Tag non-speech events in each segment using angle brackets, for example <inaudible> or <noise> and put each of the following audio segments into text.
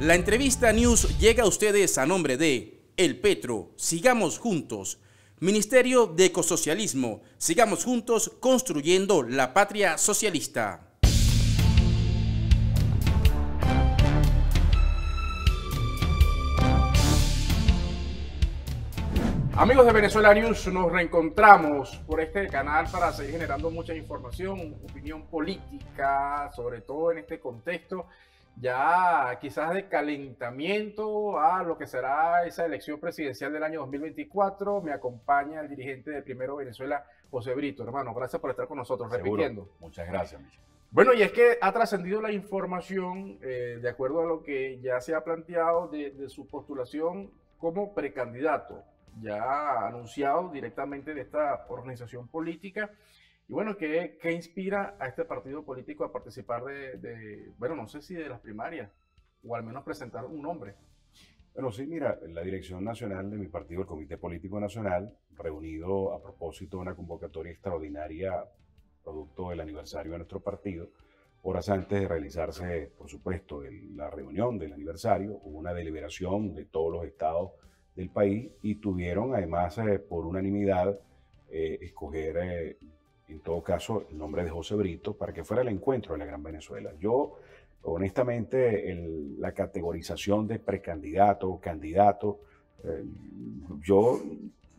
La entrevista News llega a ustedes a nombre de El Petro, sigamos juntos. Ministerio de Ecosocialismo, sigamos juntos construyendo la patria socialista. Amigos de Venezuela News, nos reencontramos por este canal para seguir generando mucha información, opinión política, sobre todo en este contexto ya quizás de calentamiento a lo que será esa elección presidencial del año 2024. Me acompaña el dirigente de Primero Venezuela, José Brito. Hermano, gracias por estar con nosotros, repitiendo. Muchas gracias, Michel. Bueno, y es que ha trascendido la información, eh, de acuerdo a lo que ya se ha planteado, de, de su postulación como precandidato, ya anunciado directamente de esta organización política. Y bueno, ¿qué, ¿qué, inspira a este partido político a participar de, bueno, no sé si de las primarias, o al menos presentar un nombre? Bueno, sí, mira, la dirección nacional de mi partido, el Comité Político Nacional, reunido a propósito de una convocatoria extraordinaria producto del aniversario de nuestro partido, horas antes de realizarse, por supuesto, la reunión del aniversario, hubo una deliberación de todos los estados del país y tuvieron además eh, por unanimidad eh, escoger eh, en todo caso, el nombre de José Brito, para que fuera el encuentro de la Gran Venezuela. Yo, honestamente, la categorización de precandidato, candidato, eh, yo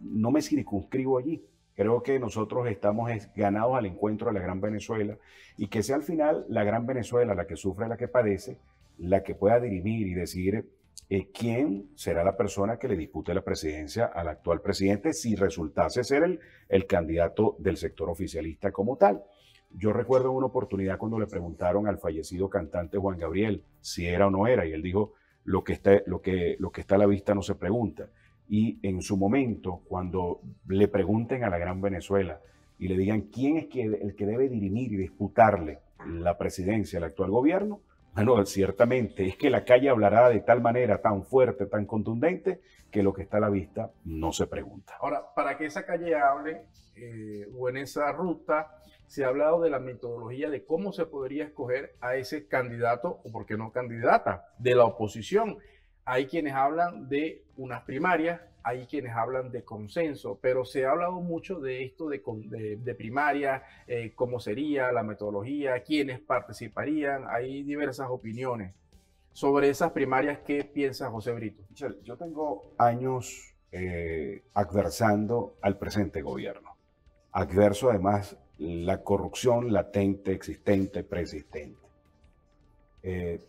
no me circunscribo allí. Creo que nosotros estamos ganados al encuentro de la Gran Venezuela y que sea al final la Gran Venezuela la que sufre, la que padece, la que pueda dirimir y decir eh, quién será la persona que le dispute la presidencia al actual presidente si resultase ser el, el candidato del sector oficialista como tal. Yo recuerdo una oportunidad cuando le preguntaron al fallecido cantante Juan Gabriel si era o no era, y él dijo, lo que está, lo que, está a la vista no se pregunta. Y en su momento, cuando le pregunten a la Gran Venezuela y le digan quién es el que debe dirimir y disputarle la presidencia al actual gobierno, bueno, ciertamente es que la calle hablará de tal manera, tan fuerte, tan contundente, que lo que está a la vista no se pregunta. Ahora, para que esa calle hable eh, o en esa ruta, se ha hablado de la metodología de cómo se podría escoger a ese candidato o, por qué no, candidata de la oposición. Hay quienes hablan de unas primarias, hay quienes hablan de consenso, pero se ha hablado mucho de esto de, de, de primaria, eh, cómo sería la metodología, quiénes participarían, hay diversas opiniones. Sobre esas primarias, ¿qué piensa José Brito? Yo tengo años eh, adversando al presente gobierno. Adverso además la corrupción latente, existente, persistente. Eh,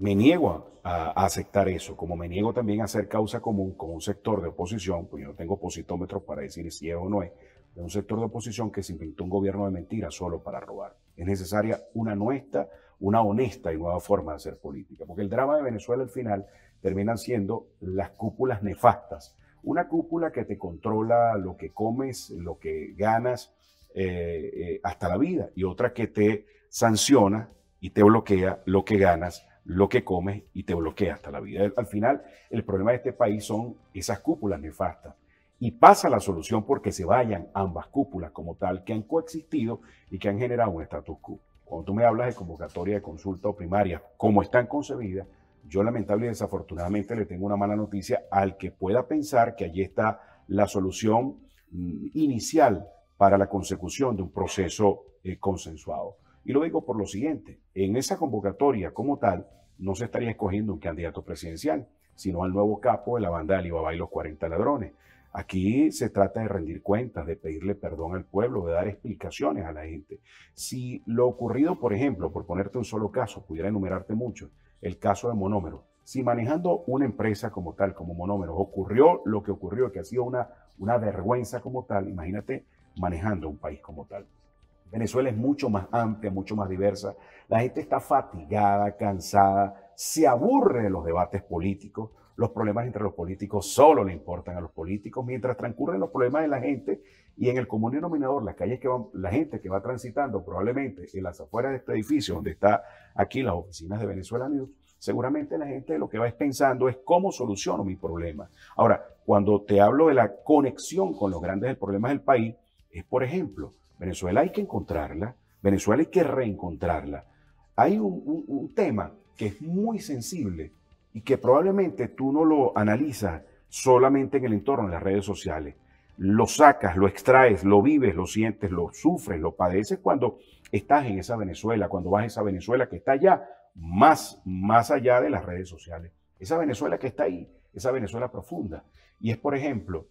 me niego a, aceptar eso, como me niego también a hacer causa común con un sector de oposición, pues yo no tengo opositómetros para decir si es o no es, de un sector de oposición que se inventó un gobierno de mentiras solo para robar. Es necesaria una nuestra, una honesta y nueva forma de hacer política, porque el drama de Venezuela al final terminan siendo las cúpulas nefastas. Una cúpula que te controla lo que comes, lo que ganas, eh, eh, hasta la vida, y otra que te sanciona y te bloquea lo que ganas lo que comes y te bloquea hasta la vida. Al final, el problema de este país son esas cúpulas nefastas. Y pasa la solución porque se vayan ambas cúpulas como tal que han coexistido y que han generado un status quo. Cuando tú me hablas de convocatoria de consulta o primaria, como están concebidas, yo lamentable y desafortunadamente le tengo una mala noticia al que pueda pensar que allí está la solución mm, inicial para la consecución de un proceso eh, consensuado. Y lo digo por lo siguiente, en esa convocatoria como tal, no se estaría escogiendo un candidato presidencial, sino al nuevo capo de la banda de Alibaba y los 40 ladrones. Aquí se trata de rendir cuentas, de pedirle perdón al pueblo, de dar explicaciones a la gente. Si lo ocurrido, por ejemplo, por ponerte un solo caso, pudiera enumerarte mucho, el caso de Monómero. Si manejando una empresa como tal, como Monómero, ocurrió lo que ocurrió, que ha sido una, una vergüenza como tal, imagínate manejando un país como tal. Venezuela es mucho más amplia, mucho más diversa. La gente está fatigada, cansada, se aburre de los debates políticos. Los problemas entre los políticos solo le importan a los políticos, mientras transcurren los problemas de la gente y en el común denominador, las calles que van, la gente que va transitando probablemente en las afueras de este edificio donde está aquí las oficinas de Venezuela News, seguramente la gente lo que va es pensando es cómo soluciono mi problema. Ahora, cuando te hablo de la conexión con los grandes problemas del país, es por ejemplo, Venezuela hay que encontrarla, Venezuela hay que reencontrarla. Hay un, tema que es muy sensible y que probablemente tú no lo analizas solamente en el entorno de las redes sociales. Lo sacas, lo extraes, lo vives, lo sientes, lo sufres, lo padeces cuando estás en esa Venezuela, cuando vas a esa Venezuela que está allá, más, más allá de las redes sociales. Esa Venezuela que está ahí, esa Venezuela profunda. Y es, por ejemplo,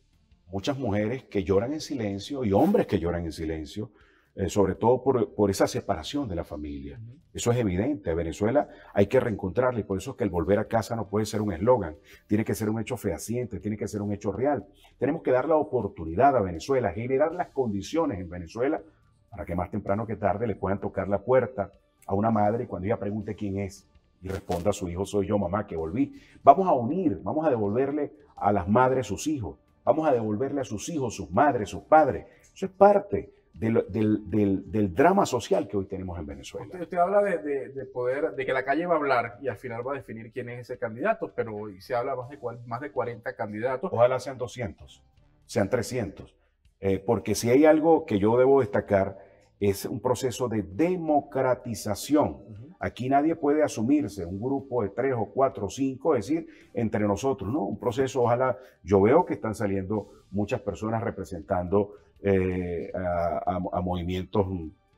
muchas mujeres que lloran en silencio y hombres que lloran en silencio, eh, sobre todo por, esa separación de la familia. Eso es evidente. A Venezuela hay que reencontrarle y por eso es que el volver a casa no puede ser un eslogan, tiene que ser un hecho fehaciente, tiene que ser un hecho real. Tenemos que dar la oportunidad a Venezuela, generar las condiciones en Venezuela para que más temprano que tarde le puedan tocar la puerta a una madre y cuando ella pregunte quién es y responda a su hijo, soy yo mamá que volví. Vamos a unir, vamos a devolverle a las madres sus hijos, vamos a devolverle a sus hijos sus madres, sus padres. Eso es parte del, drama social que hoy tenemos en Venezuela. Usted, habla de, poder, de que la calle va a hablar y al final va a definir quién es ese candidato, pero hoy se habla más de, más de 40 candidatos. Ojalá sean 200, sean 300, eh, porque si hay algo que yo debo destacar es un proceso de democratización. Aquí nadie puede asumirse un grupo de tres o cuatro o cinco, es decir, entre nosotros, ¿no? Un proceso, ojalá, yo veo que están saliendo muchas personas representando eh, a, movimientos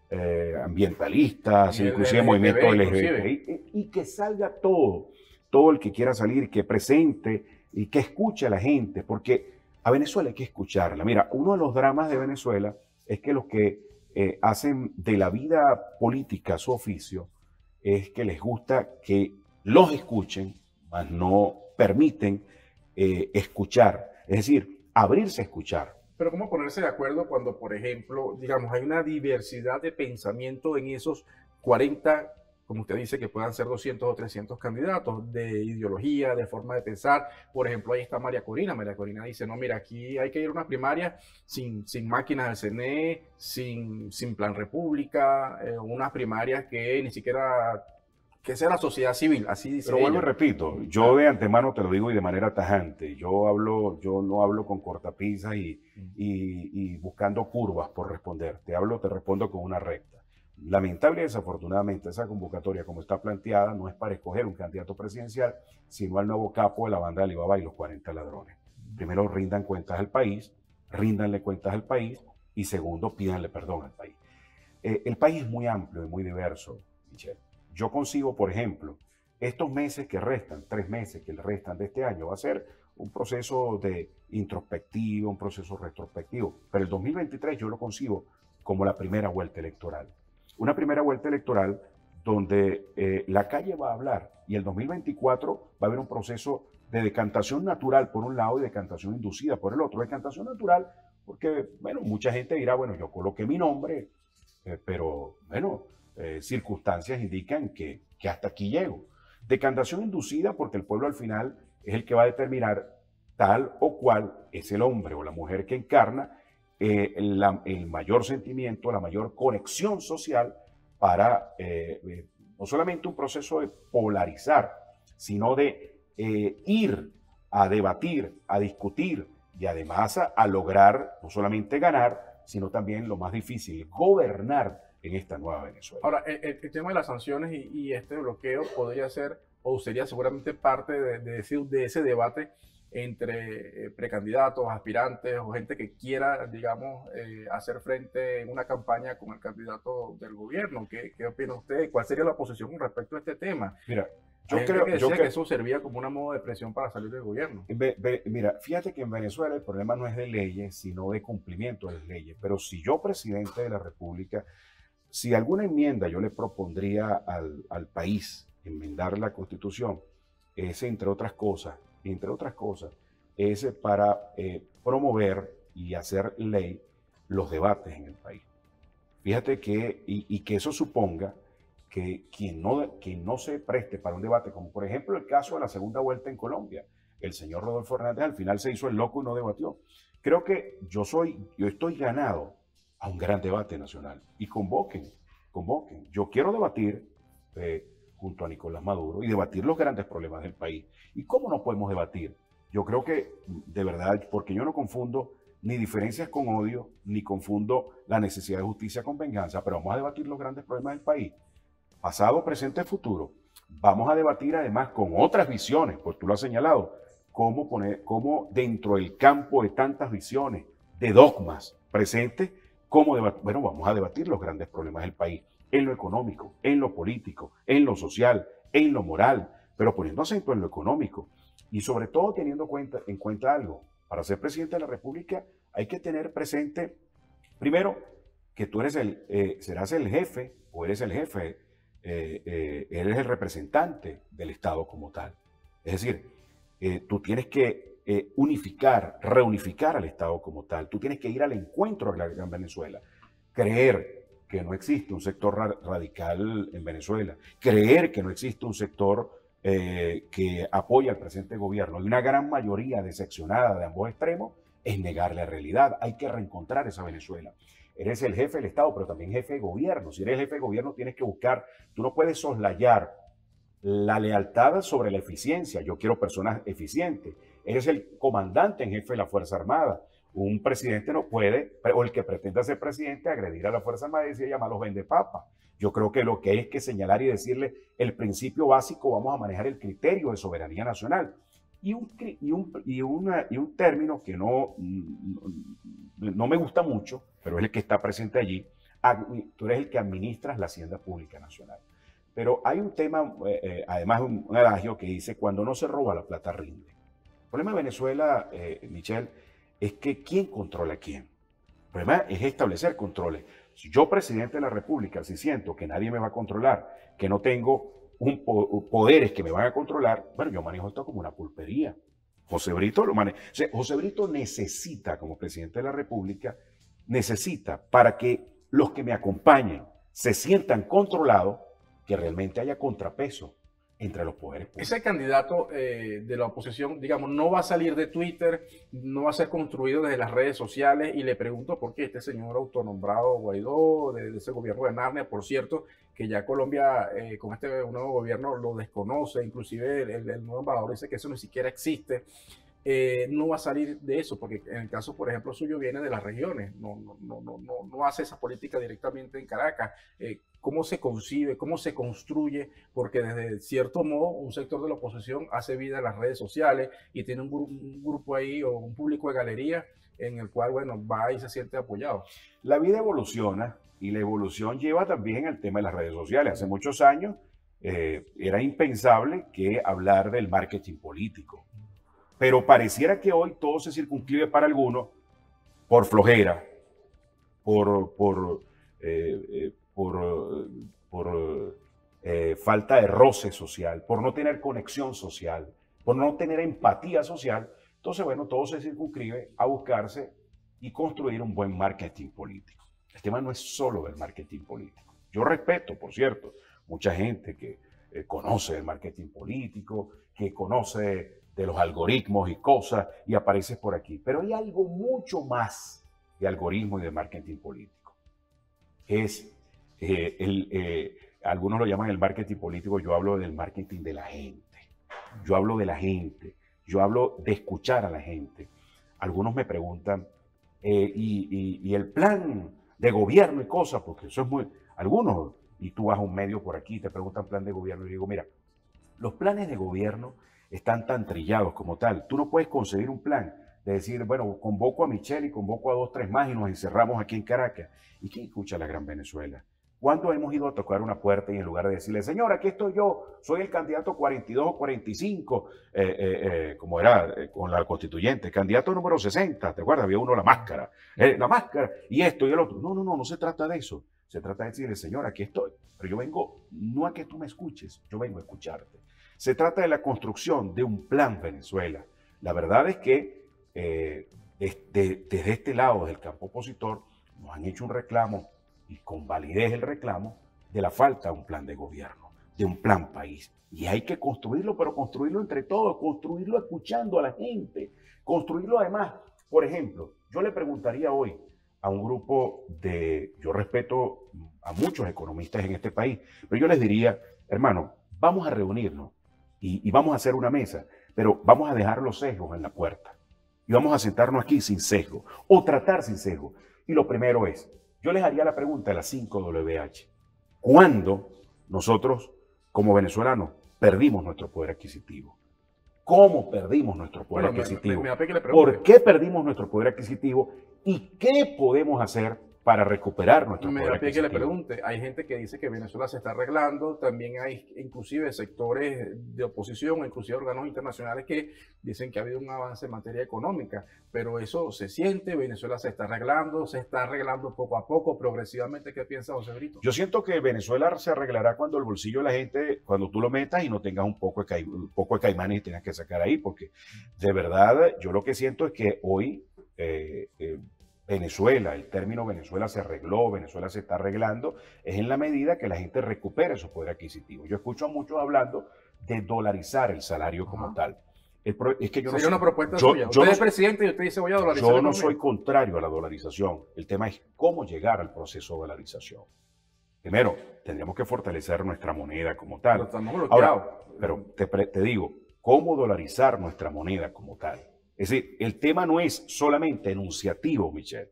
eh, ambientalistas, inclusive movimientos LGBTI, y, que salga todo, todo el que quiera salir, que presente y que escuche a la gente, porque a Venezuela hay que escucharla. Mira, uno de los dramas de Venezuela es que los que eh, hacen de la vida política su oficio es que les gusta que los escuchen, mas no permiten escuchar, es decir, abrirse a escuchar. Pero ¿cómo ponerse de acuerdo cuando, por ejemplo, digamos, hay una diversidad de pensamiento en esos 40, como usted dice, que puedan ser 200 o 300 candidatos de ideología, de forma de pensar? Por ejemplo, ahí está María Corina. María Corina dice, no, mira, aquí hay que ir a una primaria sin, sin máquinas del CNE, sin, sin plan república, eh, unas primarias que ni siquiera que sea la sociedad civil, así dice. Pero vuelvo y repito, yo de antemano te lo digo y de manera tajante, yo hablo, yo no hablo con cortapisas y, y, buscando curvas por responder, te hablo, te respondo con una recta. Lamentable y desafortunadamente esa convocatoria como está planteada no es para escoger un candidato presidencial, sino al nuevo capo de la banda de Alibaba y los 40 ladrones. Primero rindan cuentas al país, ríndanle cuentas al país y segundo pídanle perdón al país. Eh, el país es muy amplio y muy diverso, Michelle yo consigo, por ejemplo, estos meses que restan, tres meses que le restan de este año, va a ser un proceso de introspectivo, un proceso retrospectivo. Pero el 2023 yo lo consigo como la primera vuelta electoral. Una primera vuelta electoral donde eh, la calle va a hablar y el 2024 va a haber un proceso de decantación natural por un lado y decantación inducida por el otro. Decantación natural porque, bueno, mucha gente dirá, bueno, yo coloqué mi nombre, eh, pero, bueno, eh, circunstancias indican que, que hasta aquí llego. Decantación inducida porque el pueblo al final es el que va a determinar tal o cual es el hombre o la mujer que encarna eh, el mayor sentimiento, la mayor conexión social para eh, no solamente un proceso de polarizar, sino de ir a debatir, a discutir y además a lograr no solamente ganar, sino también lo más difícil, gobernar en esta nueva Venezuela. Ahora, el, tema de las sanciones y, este bloqueo podría ser o sería seguramente parte de, ese debate entre eh, precandidatos, aspirantes o gente que quiera, digamos, eh, hacer frente en una campaña con el candidato del gobierno. ¿Qué, ¿Qué, opina usted? ¿Cuál sería la posición con respecto a este tema? Mira, yo creo que, yo que eso servía como una modo de presión para salir del gobierno. mira, fíjate que en Venezuela el problema no es de leyes, sino de cumplimiento de las leyes. Pero si yo, presidente de la República, si alguna enmienda yo le propondría al, país, enmendar la constitución, es entre otras cosas, entre otras cosas, es para eh, promover y hacer ley los debates en el país. Fíjate que, y, que eso suponga que quien no, quien no se preste para un debate, como por ejemplo el caso de la segunda vuelta en Colombia, el señor Rodolfo Hernández al final se hizo el loco y no debatió. Creo que yo soy, yo estoy ganado a un gran debate nacional. Y convoquen, convoquen. Yo quiero debatir eh, junto a Nicolás Maduro y debatir los grandes problemas del país. ¿Y cómo no podemos debatir? Yo creo que, de verdad, porque yo no confundo ni diferencias con odio, ni confundo la necesidad de justicia con venganza, pero vamos a debatir los grandes problemas del país, pasado, presente, futuro. vamos a debatir además con otras visiones, pues tú lo has señalado, cómo, poner, cómo dentro del campo de tantas visiones, de dogmas presentes, cómo bueno, vamos a debatir los grandes problemas del país, en lo económico, en lo político, en lo social, en lo moral, pero poniendo acento en lo económico y sobre todo teniendo en cuenta algo. Para ser presidente de la República hay que tener presente, primero, que tú eres el, eh, serás el jefe o eres el jefe, eh, eh, eres el representante del Estado como tal. Es decir, tú tienes que unificar, reunificar al Estado como tal. Tú tienes que ir al encuentro de la Gran Venezuela. Creer que no existe un sector radical en Venezuela. Creer que no existe un sector que apoya al presente gobierno. Hay una gran mayoría decepcionada de ambos extremos. Es negar la realidad. Hay que reencontrar esa Venezuela. Eres el jefe del Estado, pero también jefe de gobierno. Si eres jefe de gobierno, tienes que buscar, tú no puedes soslayar la lealtad sobre la eficiencia. Yo quiero personas eficientes. Eres el comandante en jefe de la Fuerza Armada. Un presidente no puede, o el que pretenda ser presidente, agredir a la Fuerza Armada y llamarlos vende papa. Yo creo que lo que hay es que señalar y decirle el principio básico, vamos a manejar el criterio de soberanía nacional. Y un, y un, y un término que no, no me gusta mucho, pero es el que está presente allí. Tú eres el que administras la Hacienda Pública Nacional. Pero hay un tema, eh, eh, además un, adagio que dice, cuando no se roba la plata rinde. El problema de Venezuela, eh, Michelle, es que ¿quién controla a quién? El problema es establecer controles. Si yo, presidente de la República, si siento que nadie me va a controlar, que no tengo un poderes que me van a controlar, bueno, yo manejo esto como una pulpería. José Brito lo maneja. José Brito necesita, como presidente de la República, necesita para que los que me acompañen se sientan controlados, que realmente haya contrapeso entre los poderes Ese candidato eh, de la oposición, digamos, no va a salir de Twitter, no va a ser construido desde las redes sociales y le pregunto por qué este señor autonombrado Guaidó, de, ese gobierno de Narnia, por cierto, que ya Colombia eh, con este nuevo gobierno lo desconoce, inclusive el, nuevo embajador dice que eso ni siquiera existe. Eh, no va a salir de eso, porque en el caso, por ejemplo, suyo viene de las regiones, no, no, no, no, no hace esa política directamente en Caracas. ¿Cómo se concibe, cómo se construye? Porque desde cierto modo un sector de la oposición hace vida en las redes sociales y tiene un, grupo ahí o un público de galería en el cual, bueno, va y se siente apoyado. La vida evoluciona y la evolución lleva también al tema de las redes sociales. Hace muchos años eh, era impensable que hablar del marketing político pero pareciera que hoy todo se circunscribe para algunos por flojera, por, por, eh, eh, por, eh, falta de roce social, por no tener conexión social, por no tener empatía social. Entonces, bueno, todo se circunscribe a buscarse y construir un buen marketing político. El tema no es solo del marketing político. Yo respeto, por cierto, mucha gente que conoce el marketing político, que conoce de los algoritmos y cosas y apareces por aquí. Pero hay algo mucho más de algoritmo y de marketing político. Es eh, eh, algunos lo llaman el marketing político, yo hablo del marketing de la gente. Yo hablo de la gente, yo hablo de escuchar a la gente. Algunos me preguntan, eh, y, y, el plan de gobierno y cosas, porque eso es muy, algunos, y tú vas a un medio por aquí, te preguntan plan de gobierno, y digo, mira, los planes de gobierno están tan trillados como tal. Tú no puedes concebir un plan de decir, bueno, convoco a Michelle y convoco a dos, tres más y nos encerramos aquí en Caracas. ¿Y quién escucha la Gran Venezuela? ¿Cuándo hemos ido a tocar una puerta y en lugar de decirle, señor, aquí estoy yo, soy el candidato 42 o 45, eh, eh, eh, como era con la constituyente, candidato número 60, ¿te acuerdas? Había uno la máscara, la máscara, y esto y el otro. No, no, no, no se trata de eso. Se trata de decirle, señor, aquí estoy. Pero yo vengo no a que tú me escuches, yo vengo a escucharte. Se trata de la construcción de un plan Venezuela. La verdad es que eh, desde, este lado del campo opositor nos han hecho un reclamo y con validez el reclamo de la falta de un plan de gobierno, de un plan país. Y hay que construirlo, pero construirlo entre todos, construirlo escuchando a la gente, construirlo además. Por ejemplo, yo le preguntaría hoy a un grupo de, yo respeto a muchos economistas en este país, pero yo les diría, hermano, vamos a reunirnos y, vamos a hacer una mesa, pero vamos a dejar los sesgos en la puerta. Y vamos a sentarnos aquí sin sesgo, o tratar sin sesgo. Y lo primero es, yo les haría la pregunta de las 5 WH. ¿Cuándo nosotros, como venezolanos, perdimos nuestro poder adquisitivo. ¿Cómo perdimos nuestro poder adquisitivo? ¿Por qué perdimos nuestro poder adquisitivo? ¿Y qué podemos hacer para recuperar nuestro Me da que le pregunte. Hay gente que dice que Venezuela se está arreglando, también hay inclusive sectores de oposición, inclusive órganos internacionales que dicen que ha habido un avance en materia económica, pero eso se siente, Venezuela se está arreglando, se está arreglando poco a poco, progresivamente. ¿Qué piensa José Brito? Yo siento que Venezuela se arreglará cuando el bolsillo de la gente, cuando tú lo metas y no tengas un poco de, un poco de caimanes y tengas que sacar ahí, porque de verdad yo lo que siento es que hoy... Eh, eh, Venezuela, el término Venezuela se arregló, Venezuela se está arreglando, es en la medida que la gente recupere su poder adquisitivo. Yo escucho a muchos hablando de dolarizar el salario como tal. es que yo no soy, una propuesta suya. Usted es presidente y usted dice voy a dolarizar. Yo no soy contrario a la dolarización. El tema es cómo llegar al proceso de dolarización. Primero, tendríamos que fortalecer nuestra moneda como tal. Pero Ahora, pero te, te digo, ¿cómo dolarizar nuestra moneda como tal? Es decir, el tema no es solamente enunciativo, Michelle.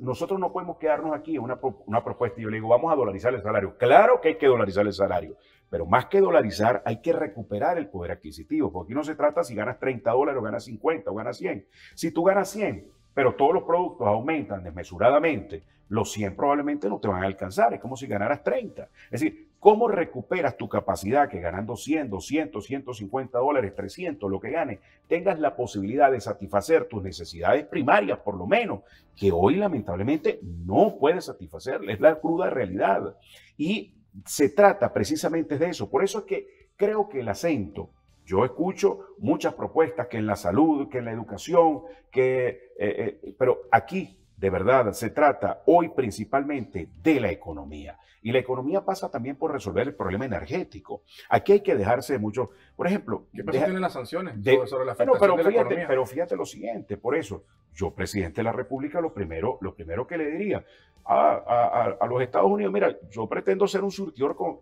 nosotros no podemos quedarnos aquí en una, una, propuesta y yo le digo, vamos a dolarizar el salario. Claro que hay que dolarizar el salario, pero más que dolarizar, hay que recuperar el poder adquisitivo, porque aquí no se trata si ganas 30 dólares o ganas 50 o ganas 100. Si tú ganas 100, pero todos los productos aumentan desmesuradamente, los 100 probablemente no te van a alcanzar. Es como si ganaras 30. Es decir, ¿cómo recuperas tu capacidad que ganando 100, 200, 150 dólares, 300, lo que ganes, tengas la posibilidad de satisfacer tus necesidades primarias, por lo menos, que hoy lamentablemente no puedes satisfacer? Es la cruda realidad. Y se trata precisamente de eso. Por eso es que creo que el acento yo escucho muchas propuestas que en la salud, que en la educación, que, eh, eh, pero aquí de verdad, se trata hoy principalmente de la economía. Y la economía pasa también por resolver el problema energético. Aquí hay que dejarse de mucho. Por ejemplo. ¿Qué pasa tienen las sanciones sobre, la pero, pero, fíjate, pero fíjate lo siguiente, por eso, yo, presidente de la República, lo primero, lo primero que le diría a, los Estados Unidos, mira, yo pretendo ser un surtidor con,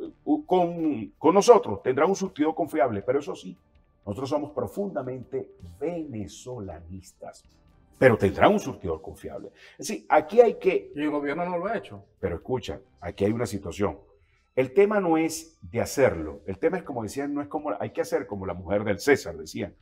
con, con nosotros, tendrá un surtidor confiable, pero eso sí, nosotros somos profundamente venezolanistas pero tendrá un surtidor confiable. Es decir, aquí hay que... Y el gobierno no lo ha hecho. Pero escucha, aquí hay una situación. El tema no es de hacerlo. El tema es, como decían, no es como... Hay que hacer como la mujer del César, decían.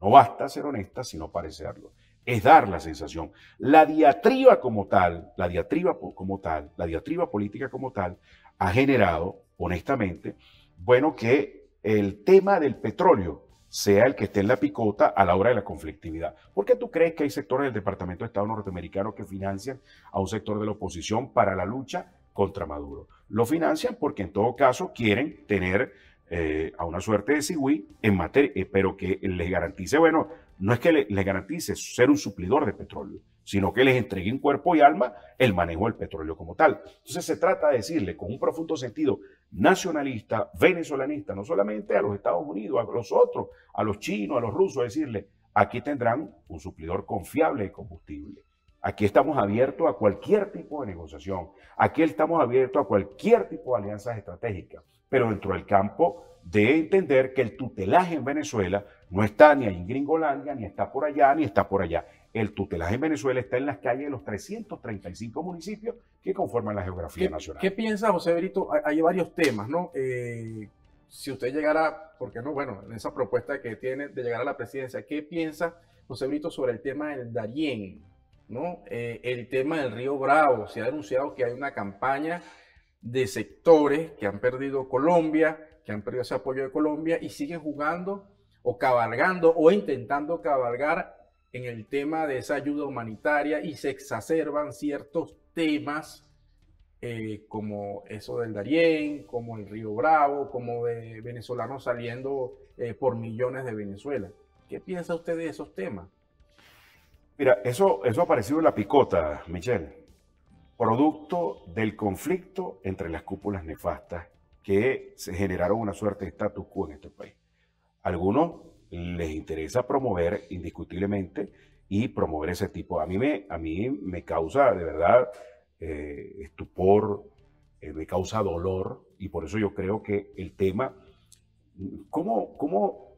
No basta ser honesta, sino parecerlo. Es dar la sensación. La diatriba como tal, la diatriba como tal, la diatriba política como tal, ha generado, honestamente, bueno, que el tema del petróleo sea el que esté en la picota a la hora de la conflictividad. ¿Por qué tú crees que hay sectores del Departamento de Estado norteamericano que financian a un sector de la oposición para la lucha contra Maduro? Lo financian porque en todo caso quieren tener eh, a una suerte de cigüí en materia, eh, pero que les garantice, bueno, no es que les garantice ser un suplidor de petróleo, sino que les entregue en cuerpo y alma el manejo del petróleo como tal. Entonces se trata de decirle con un profundo sentido nacionalista, venezolanista, no solamente a los Estados Unidos, a los otros, a los chinos, a los rusos, decirle, aquí tendrán un suplidor confiable de combustible. Aquí estamos abiertos a cualquier tipo de negociación. Aquí estamos abiertos a cualquier tipo de alianzas estratégicas, pero dentro del campo de entender que el tutelaje en Venezuela no está ni en Gringolandia, ni está por allá, ni está por allá. El tutelaje en Venezuela está en las calles de los 335 municipios que conforman la geografía nacional. ¿Qué piensa, José Berito? Hay, varios temas, ¿no? Eh, si usted llegara, porque no? Bueno, en esa propuesta que tiene de llegar a la presidencia, ¿qué piensa José Brito sobre el tema del Darién? ¿no? Eh, el tema del río Bravo. Se ha denunciado que hay una campaña de sectores que han perdido Colombia, que han perdido ese apoyo de Colombia y siguen jugando o cabalgando o intentando cabalgar en el tema de esa ayuda humanitaria y se exacerban ciertos temas eh, como eso del Darién, como el Río Bravo, como de venezolanos saliendo eh, por millones de Venezuela. ¿Qué piensa usted de esos temas? Mira, eso, eso ha aparecido en la picota, Michelle, producto del conflicto entre las cúpulas nefastas que se generaron una suerte de status quo en este país. Algunos les interesa promover indiscutiblemente y promover ese tipo. A mí me, a mí me causa de verdad eh, estupor, eh, me causa dolor y por eso yo creo que el tema, ¿cómo, ¿cómo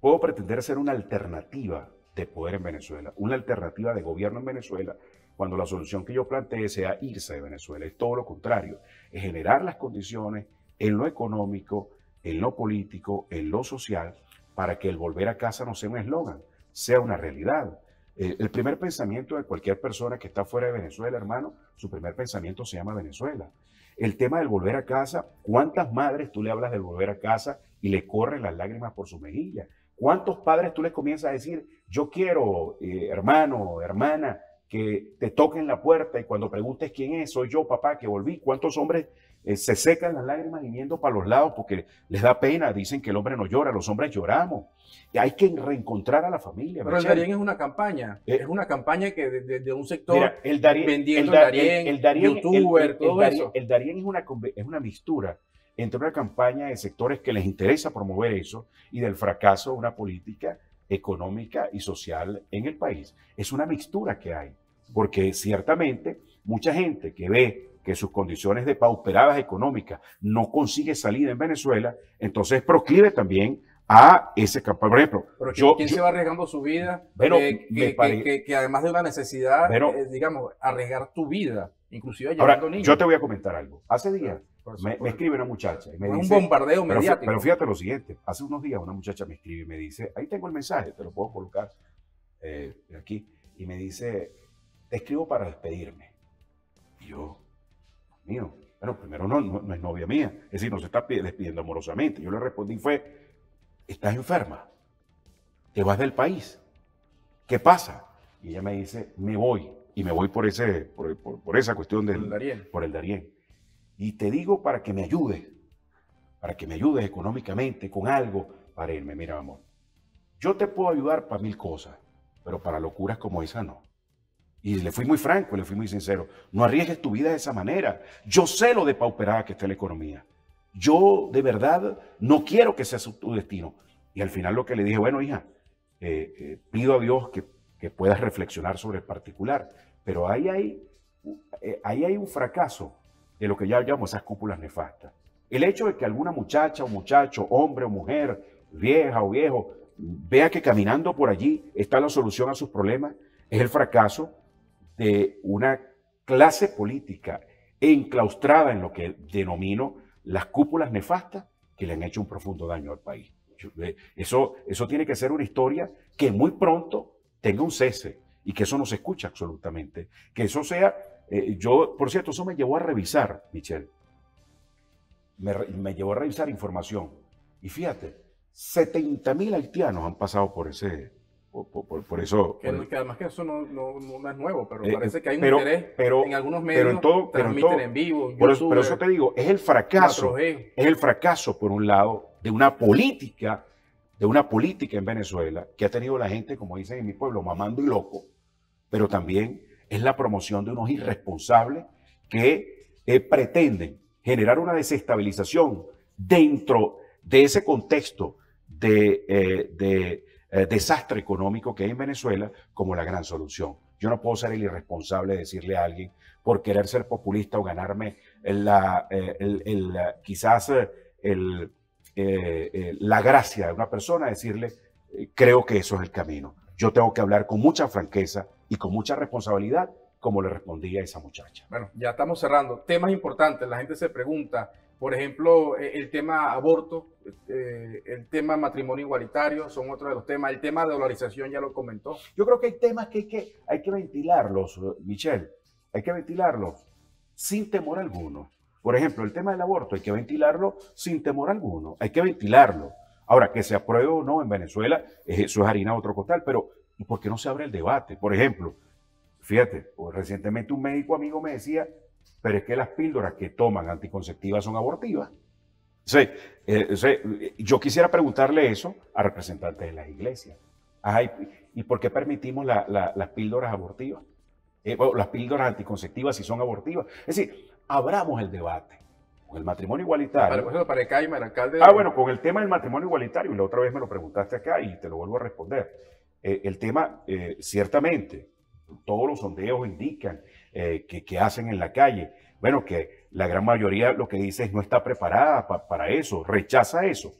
puedo pretender ser una alternativa de poder en Venezuela, una alternativa de gobierno en Venezuela? Cuando la solución que yo planteé sea irse de Venezuela, es todo lo contrario, es generar las condiciones en lo económico, en lo político, en lo social, para que el volver a casa no sea un eslogan, sea una realidad. Eh, el primer pensamiento de cualquier persona que está fuera de Venezuela, hermano, su primer pensamiento se llama Venezuela. El tema del volver a casa, ¿cuántas madres tú le hablas del volver a casa y le corren las lágrimas por su mejilla? ¿Cuántos padres tú les comienzas a decir, yo quiero, eh, hermano, hermana, que te toquen la puerta y cuando preguntes quién es, soy yo, papá, que volví? ¿Cuántos hombres eh, se secan las lágrimas viniendo para los lados porque les da pena? Dicen que el hombre no llora, los hombres lloramos. Y hay que reencontrar a la familia. Pero el Darién es una campaña, eh, es una campaña que desde un sector el Darién, vendiendo el, Darién, el, youtuber, todo eso. El Darién es una, es una mistura entre una campaña de sectores que les interesa promover eso y del fracaso de una política económica y social en el país. Es una mixtura que hay, porque ciertamente mucha gente que ve que sus condiciones de pauperadas económicas no consigue salida en Venezuela, entonces proclive también a ese campo. Por ejemplo, pero yo, ¿quién se va arriesgando su vida? Pero que, que, además de una necesidad, eh, digamos, arriesgar tu vida, inclusive llevando niños. Yo te voy a comentar algo. Hace días me, escribe una muchacha y me dice... Un bombardeo mediático. Pero, fíjate lo siguiente, hace unos días una muchacha me escribe y me dice, ahí tengo el mensaje, te lo puedo colocar eh, aquí, y me dice, te escribo para despedirme. Y yo, mío, bueno, primero no, no, es novia mía, es decir, no se está despidiendo amorosamente. Yo le respondí fue, estás enferma, te vas del país, ¿qué pasa? Y ella me dice, me voy, y me voy por, ese, por, por, esa cuestión del... Por el Darién. Por el Darién. Y te digo para que me ayudes, para que me ayudes económicamente con algo para irme. Mira, amor, yo te puedo ayudar para mil cosas, pero para locuras como esa no. Y le fui muy franco, le fui muy sincero. No arriesgues tu vida de esa manera. Yo sé lo de pauperada que está la economía. Yo de verdad no quiero que sea tu destino. Y al final lo que le dije, bueno, hija, eh, eh, pido a Dios que, que, puedas reflexionar sobre el particular. Pero ahí hay, eh, ahí hay un fracaso de lo que ya llamamos esas cúpulas nefastas. El hecho de que alguna muchacha o muchacho, hombre o mujer, vieja o viejo, vea que caminando por allí está la solución a sus problemas, es el fracaso de una clase política enclaustrada en lo que denomino las cúpulas nefastas que le han hecho un profundo daño al país. Eh, eso, eso tiene que ser una historia que muy pronto tenga un cese y que eso no se escucha absolutamente. Que eso sea eh, yo, por cierto, eso me llevó a revisar, Michelle. Me, llevó a revisar información. Y fíjate, 70 mil haitianos han pasado por ese, por, eso. Que, además que eso no, es nuevo, pero eh, parece que hay un interés en algunos medios en todo, transmiten en, vivo. Por eso, eso, te digo, es el fracaso. Es el fracaso, por un lado, de una política, de una política en Venezuela que ha tenido la gente, como dicen en mi pueblo, mamando y loco, pero también es la promoción de unos irresponsables que eh, pretenden generar una desestabilización dentro de ese contexto de, eh, eh, desastre económico que hay en Venezuela como la gran solución. Yo no puedo ser el irresponsable de decirle a alguien por querer ser populista o ganarme la, quizás la gracia de una persona, decirle, creo que eso es el camino. Yo tengo que hablar con mucha franqueza y con mucha responsabilidad, como le respondía a esa muchacha. Bueno, ya estamos cerrando. Temas importantes, la gente se pregunta, por ejemplo, eh, el tema aborto, eh, el tema matrimonio igualitario, son otros de los temas. El tema de dolarización ya lo comentó. Yo creo que hay temas que hay que, hay que ventilarlos, Michelle. Hay que ventilarlos sin temor alguno. Por ejemplo, el tema del aborto hay que ventilarlo sin temor alguno. Hay que ventilarlo. Ahora, que se apruebe o no en Venezuela, eso es harina de otro costal, pero ¿Y por qué no se abre el debate? Por ejemplo, fíjate, recientemente un médico amigo me decía, pero es que las píldoras que toman anticonceptivas son abortivas. Eh, yo quisiera preguntarle eso a representantes de las iglesias. ¿Y por qué permitimos las píldoras abortivas? Eh, las píldoras anticonceptivas si son abortivas. Es decir, abramos el debate. Con el matrimonio igualitario. Para, para acá, alcalde. Ah, bueno, con el tema del matrimonio igualitario, y la otra vez me lo preguntaste acá y te lo vuelvo a responder. Eh, el tema, ciertamente, todos los sondeos indican eh, que, hacen en la calle. Bueno, que la gran mayoría lo que dice es no está preparada para eso, rechaza eso.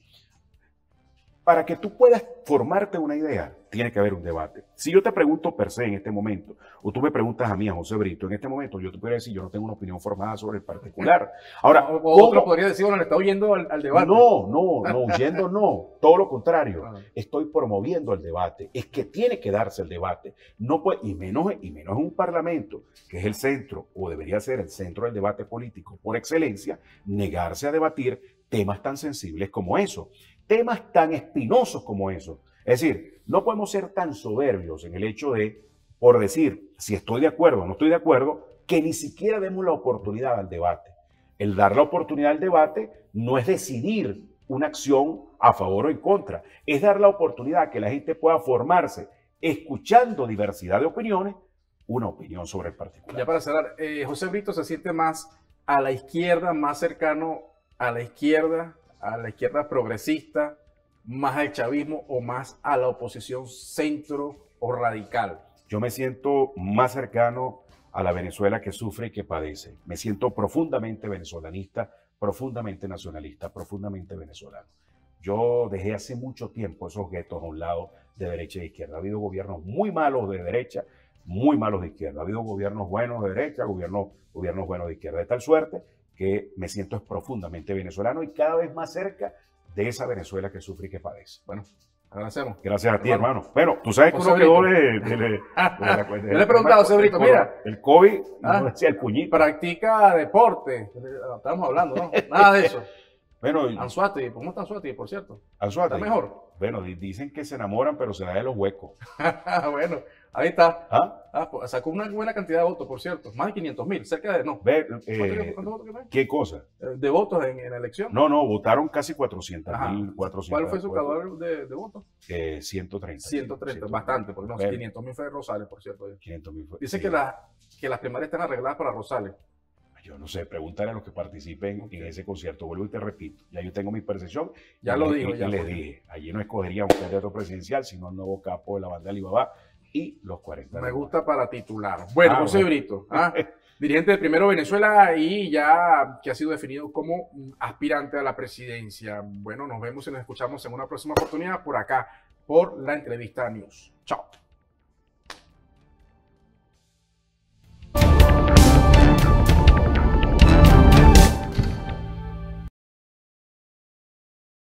Para que tú puedas formarte una idea, tiene que haber un debate. Si yo te pregunto per se en este momento, o tú me preguntas a mí, a José Brito, en este momento yo te podría decir, yo no tengo una opinión formada sobre el particular. <laughs> Ahora, o, o otro podría decir, bueno, le está huyendo al, al, debate. No, no, no, huyendo no, <laughs> todo lo contrario. Ah. Estoy promoviendo el debate. Es que tiene que darse el debate. No puede, y menos, y menos en un parlamento, que es el centro, o debería ser el centro del debate político por excelencia, negarse a debatir temas tan sensibles como eso, temas tan espinosos como eso. Es decir, no podemos ser tan soberbios en el hecho de, por decir, si estoy de acuerdo o no estoy de acuerdo, que ni siquiera demos la oportunidad al debate. El dar la oportunidad al debate no es decidir una acción a favor o en contra, es dar la oportunidad que la gente pueda formarse escuchando diversidad de opiniones, una opinión sobre el particular. Ya para cerrar, eh, José Brito se siente más a la izquierda, más cercano a la izquierda, a la izquierda progresista, más al chavismo o más a la oposición centro o radical? Yo me siento más cercano a la Venezuela que sufre y que padece. Me siento profundamente venezolanista, profundamente nacionalista, profundamente venezolano. Yo dejé hace mucho tiempo esos guetos a un lado de derecha e izquierda. Ha habido gobiernos muy malos de derecha, muy malos de izquierda. Ha habido gobiernos buenos de derecha, gobiernos, gobiernos buenos de izquierda. De tal suerte que me siento profundamente venezolano y cada vez más cerca de esa Venezuela que sufre y que padece. Bueno, agradecemos. Gracias a ti, hermano. Bueno, tú sabes que uno quedó de, de, <laughs> Yo le he preguntado a José mira. El COVID, ah, no decía el puñito. Practica deporte. Estamos hablando, ¿no? Nada de eso. <laughs> Bueno, Anzuati, ¿cómo está Anzuati, por cierto? Anzuati. ¿Está mejor? Bueno, dicen que se enamoran, pero se da de los huecos. <laughs> bueno, Ahí está. ¿Ah? ah pues, sacó una buena cantidad de votos, por cierto. Más de 500 mil, cerca de. No. Ve, eh, votos ¿Qué cosa? Eh, de votos en, la elección. No, no, votaron casi 400 mil. ¿Cuál fue su caudal de, de, votos? Eh, 130. 130, bastante, porque no, 500 mil fue Rosales, por cierto. 500 mil fue. Dice que, la, que las primarias están arregladas para Rosales. Yo no sé, pregúntale a los que participen en ese concierto. Vuelvo y te repito, ya yo tengo mi percepción. Ya lo dijo, ya. les dije, allí no escogería un candidato presidencial, sino un nuevo capo de la banda de Alibaba y los 40. Me gusta para titular. Bueno, ah, José Brito, ¿ah? <laughs> dirigente de Primero Venezuela y ya que ha sido definido como aspirante a la presidencia. Bueno, nos vemos y nos escuchamos en una próxima oportunidad por acá, por la entrevista News. Chao.